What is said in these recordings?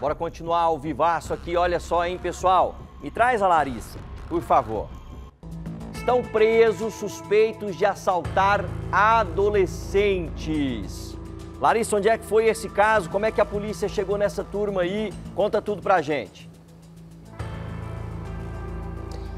Bora continuar ao vivaço aqui, olha só, hein, pessoal? Me traz a Larissa, por favor. Estão presos suspeitos de assaltar adolescentes. Larissa, onde é que foi esse caso? Como é que a polícia chegou nessa turma aí? Conta tudo pra gente.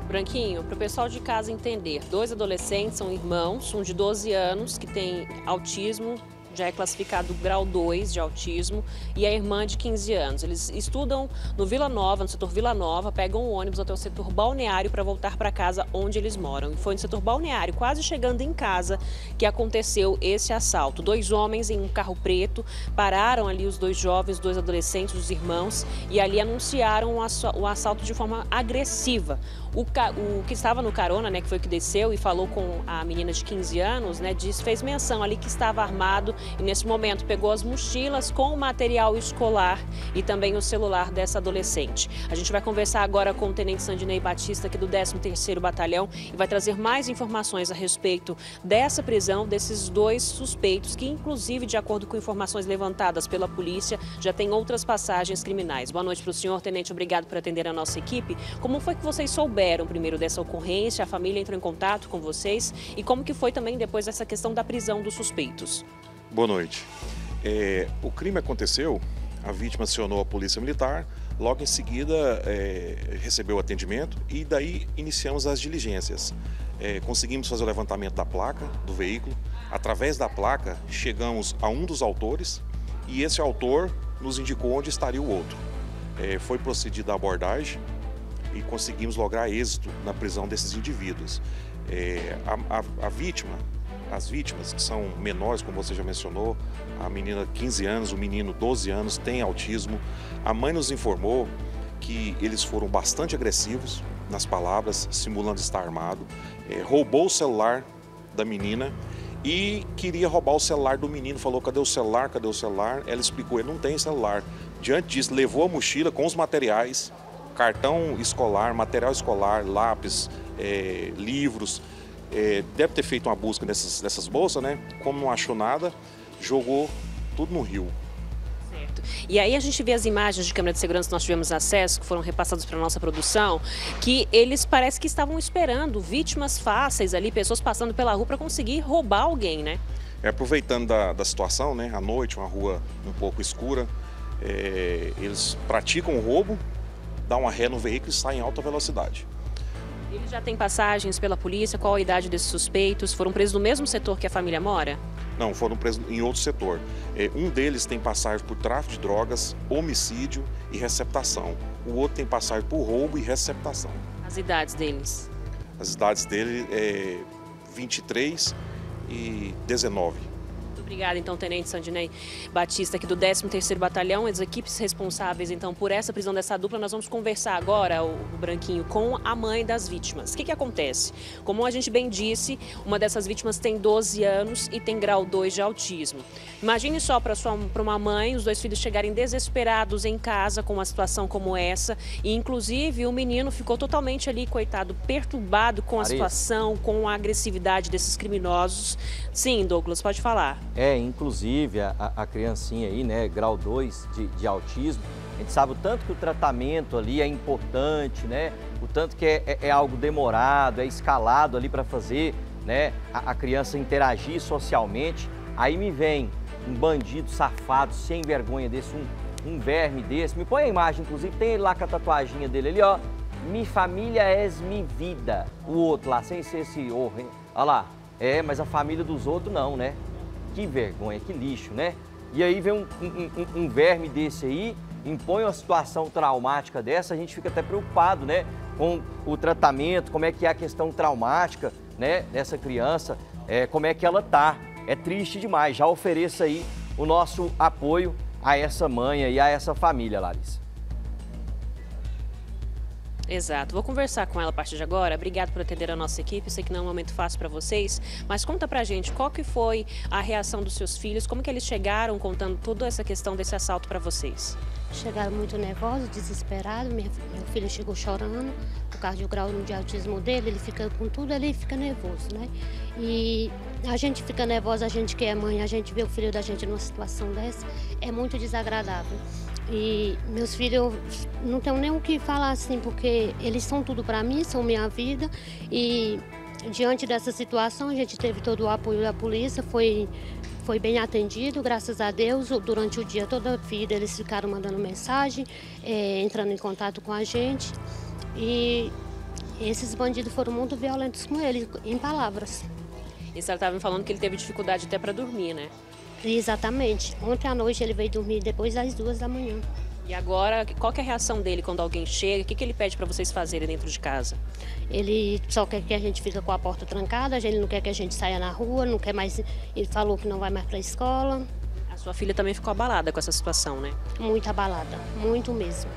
Branquinho, para o pessoal de casa entender, dois adolescentes são irmãos, um de 12 anos que tem autismo já é classificado grau 2 de autismo, e a irmã de 15 anos. Eles estudam no Vila Nova, no setor Vila Nova, pegam o ônibus até o setor balneário para voltar para casa onde eles moram. E foi no setor balneário, quase chegando em casa, que aconteceu esse assalto. Dois homens em um carro preto pararam ali os dois jovens, dois adolescentes, os irmãos, e ali anunciaram o assalto de forma agressiva. O, o, que estava no carona, né, que foi o que desceu e falou com a menina de 15 anos, né, disse, fez menção ali que estava armado e nesse momento pegou as mochilas com o material escolar e também o celular dessa adolescente. A gente vai conversar agora com o Tenente Sandinei Batista, aqui do 13º Batalhão, e vai trazer mais informações a respeito dessa prisão desses dois suspeitos, que inclusive, de acordo com informações levantadas pela polícia, já tem outras passagens criminais. Boa noite para o senhor, Tenente, obrigado por atender a nossa equipe. Como foi que vocês souberam primeiro dessa ocorrência, a família entrou em contato com vocês e como que foi também depois essa questão da prisão dos suspeitos? Boa noite. É, o crime aconteceu, a vítima acionou a polícia militar, logo em seguida é, recebeu o atendimento e daí iniciamos as diligências. É, conseguimos fazer o levantamento da placa do veículo, através da placa chegamos a um dos autores e esse autor nos indicou onde estaria o outro. É, foi procedida a abordagem, e conseguimos lograr êxito na prisão desses indivíduos. É, a, a, a, vítima, as vítimas que são menores, como você já mencionou, a menina 15 anos, o menino 12 anos, tem autismo. A mãe nos informou que eles foram bastante agressivos nas palavras, simulando estar armado, é, roubou o celular da menina e queria roubar o celular do menino. Falou: cadê o celular? Cadê o celular? Ela explicou: ele não tem celular. Diante disso, levou a mochila com os materiais cartão escolar, material escolar, lápis, é, livros. É, deve ter feito uma busca nessas, nessas bolsas, né? Como não achou nada, jogou tudo no rio. Certo. E aí a gente vê as imagens de câmera de segurança que nós tivemos acesso, que foram repassadas para a nossa produção, que eles parece que estavam esperando vítimas fáceis ali, pessoas passando pela rua para conseguir roubar alguém, né? É, aproveitando da, da situação, né? À noite, uma rua um pouco escura, é, eles praticam o roubo, dá uma ré no veículo e sai em alta velocidade. Eles já têm passagens pela polícia? Qual a idade desses suspeitos? Foram presos no mesmo setor que a família mora? Não, foram presos em outro setor. É, um deles tem passagem por tráfico de drogas, homicídio e receptação. O outro tem passagem por roubo e receptação. As idades deles? As idades dele é 23 e 19. Obrigada, então, Tenente Sandinei Batista, aqui do 13º Batalhão, as equipes responsáveis, então, por essa prisão dessa dupla. Nós vamos conversar agora, o, Branquinho, com a mãe das vítimas. O que, que acontece? Como a gente bem disse, uma dessas vítimas tem 12 anos e tem grau 2 de autismo. Imagine só para uma mãe, os dois filhos chegarem desesperados em casa com uma situação como essa, e inclusive o menino ficou totalmente ali, coitado, perturbado com a situação, com a agressividade desses criminosos. Sim, Douglas, pode falar. É, inclusive a, a criancinha aí, né, grau 2 de, de autismo, a gente sabe o tanto que o tratamento ali é importante, né? O tanto que é, é, é algo demorado, é escalado ali para fazer né, a, a, criança interagir socialmente. Aí me vem um bandido safado, sem vergonha desse, um, um verme desse. Me põe a imagem, inclusive, tem ele lá com a tatuaginha dele ali, ó. Mi família és mi vida. O outro lá, sem ser esse horror, Olha lá. É, mas a família dos outros não, né? Que vergonha, que lixo, né? E aí vem um, um, um, verme desse aí, impõe uma situação traumática dessa, a gente fica até preocupado, né? Com o tratamento, como é que é a questão traumática, né? Dessa criança, é, como é que ela tá. É triste demais. Já ofereça aí o nosso apoio a essa mãe e a essa família, Larissa. Exato. Vou conversar com ela a partir de agora. Obrigado por atender a nossa equipe. Sei que não é um momento fácil para vocês, mas conta pra gente qual que foi a reação dos seus filhos, como que eles chegaram contando toda essa questão desse assalto para vocês. Chegaram muito nervosos, desesperados. Meu, filho chegou chorando por causa do grau de autismo dele. Ele fica com tudo, ele fica nervoso, né? E a gente fica nervosa, a gente que é mãe, a gente vê o filho da gente numa situação dessa, é muito desagradável. E meus filhos não tenho nem o que falar assim, porque eles são tudo para mim, são minha vida. E diante dessa situação, a gente teve todo o apoio da polícia, foi, foi bem atendido, graças a Deus. Durante o dia, toda a vida, eles ficaram mandando mensagem, é, entrando em contato com a gente. E esses bandidos foram muito violentos com ele, em palavras. E você estava me falando que ele teve dificuldade até para dormir, né? Exatamente. Ontem à noite ele veio dormir depois das duas da manhã. E agora, qual é a reação dele quando alguém chega? O que, que ele pede para vocês fazerem dentro de casa? Ele só quer que a gente fique com a porta trancada, ele não quer que a gente saia na rua, não quer mais. Ele falou que não vai mais para a escola. A sua filha também ficou abalada com essa situação, né? Muito abalada, muito mesmo.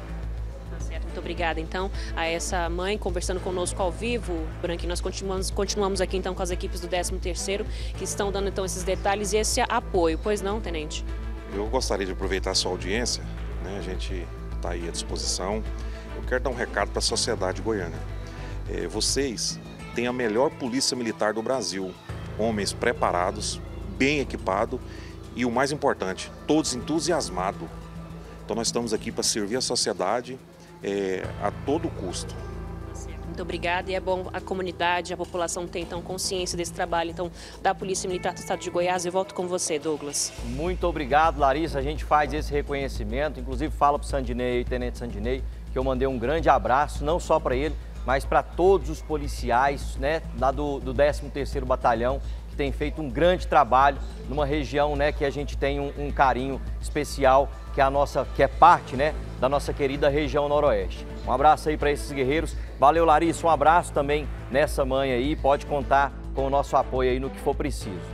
Muito obrigada, então, a essa mãe conversando conosco ao vivo. Branquinho, nós continuamos, continuamos aqui, então, com as equipes do 13º, que estão dando, então, esses detalhes e esse apoio. Pois não, Tenente? Eu gostaria de aproveitar a sua audiência, né? a gente está aí à disposição. Eu quero dar um recado para a sociedade goiana. É, vocês têm a melhor polícia militar do Brasil. Homens preparados, bem equipados e o mais importante, todos entusiasmados. Então nós estamos aqui para servir a sociedade é, a todo custo. Muito obrigada e é bom a comunidade, a população ter então consciência desse trabalho então da Polícia Militar do Estado de Goiás. Eu volto com você, Douglas. Muito obrigado, Larissa. A gente faz esse reconhecimento, inclusive fala para o Sandinei, Tenente Sandinei, que eu mandei um grande abraço, não só para ele, mas para todos os policiais, né, lá do, do 13º Batalhão, que tem feito um grande trabalho numa região, né, que a gente tem um, um carinho especial, que é a nossa, que é parte, né, da nossa querida região noroeste. Um abraço aí para esses guerreiros. Valeu, Larissa. Um abraço também nessa manhã aí. Pode contar com o nosso apoio aí no que for preciso.